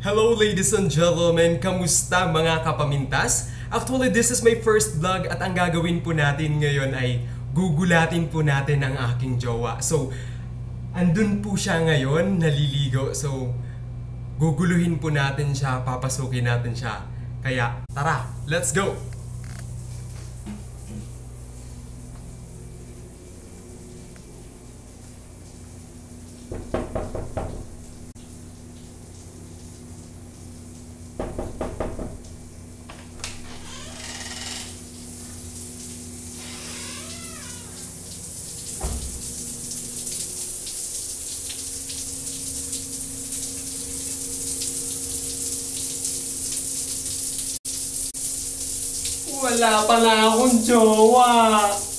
Hello ladies and gentlemen, kamusta mga kapamintas? Actually, this is my first vlog at ang gagawin po natin ngayon ay gugulatin po natin ang aking jowa. So, andun po siya ngayon, naliligo. So, guguluhin po natin siya, papasukin natin siya. Kaya, tara, let's go! Wala pala akong jowa.